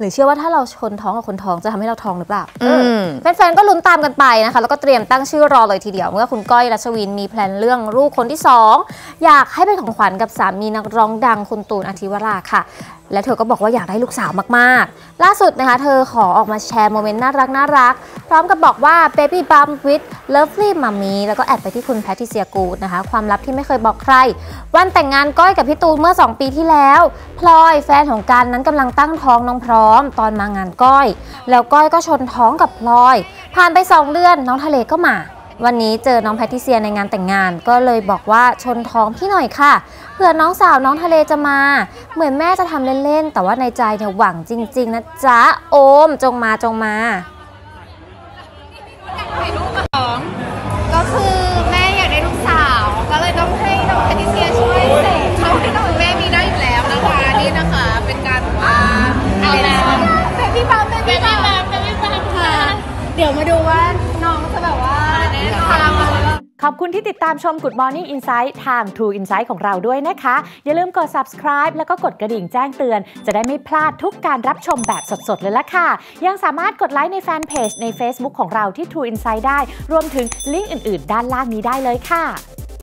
หรือเชื่อว่าถ้าเราชนท้องกับคนท้องจะทำให้เราท้องหรือเปล่าอืมแฟนๆ ก็ลุ้นตามกันไปนะคะ แล้วก็เตรียมตั้งชื่อรอเลยทีเดียว เมื่อคุณก้อยรัชวินมีแพลนเรื่องลูกคนที่ 2 อยากให้เป็นของขวัญกับสามีนักร้องดังคุณตูนอธิวราค่ะ และเธอก็บอกว่าอยากได้ลูกสาวมากๆ ล่าสุดนะคะ เธอขอออกมาแชร์โมเมนต์น่ารักน่ารักพร้อมกับบอกว่า baby bump with lovely mommy แล้วก็แอดไปที่คุณแพทริเซียกูดนะคะ ความลับที่ไม่เคยบอกใคร วันแต่งงานก้อยกับพี่ตูนเมื่อ 2 ปีที่แล้ว พลอยแฟนของกันนั้นกำลังตั้งท้องน้องพร้อม ตอนมางานก้อย แล้วก้อยก็ชนท้องกับพลอย ผ่านไป 2เดือนน้องทะเลก็มาวันนี้เจอน้องแพทิเซียในงานแต่งงาน ก็เลยบอกว่าชนท้องพี่หน่อยค่ะเผื่อน้องสาวน้องทะเลจะมา เหมือนแม่จะทำเล่นๆ แต่ว่าในใจเนี่ยหวังจริง ๆ นะจ๊ะ โอมจงมาจงมา เดี๋ยวมาดูว่าน้องจะแบบว่าทำอะไรบ้างขอบคุณที่ติดตามชม Good Morning Insight ทาง True Insight ของเราด้วยนะคะ อย่าลืมกด subscribe แล้วก็กดกระดิ่งแจ้งเตือน จะได้ไม่พลาดทุกการรับชมแบบสดๆ เลยละค่ะ ยังสามารถกดไลค์ในแฟนเพจใน Facebook ของเราที่ True Insight ได้ รวมถึงลิงก์อื่นๆ ด้านล่างนี้ได้เลยค่ะ